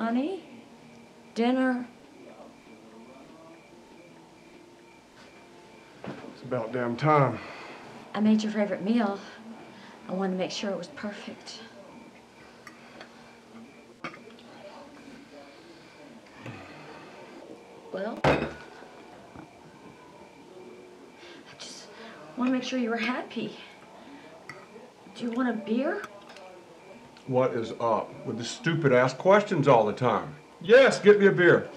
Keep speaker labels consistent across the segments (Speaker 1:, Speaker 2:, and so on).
Speaker 1: Honey, dinner.
Speaker 2: It's about damn time.
Speaker 1: I made your favorite meal. I wanted to make sure it was perfect. Well, I just want to make sure you were happy. Do you want a beer?
Speaker 2: What is up with the stupid ass questions all the time? Yes, get me a beer.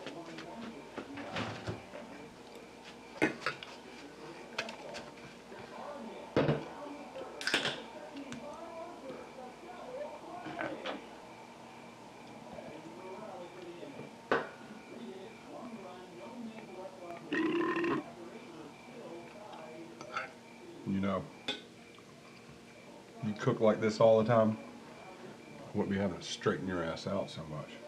Speaker 2: You know, you cook like this all the time, wouldn't be having to straighten your ass out so much.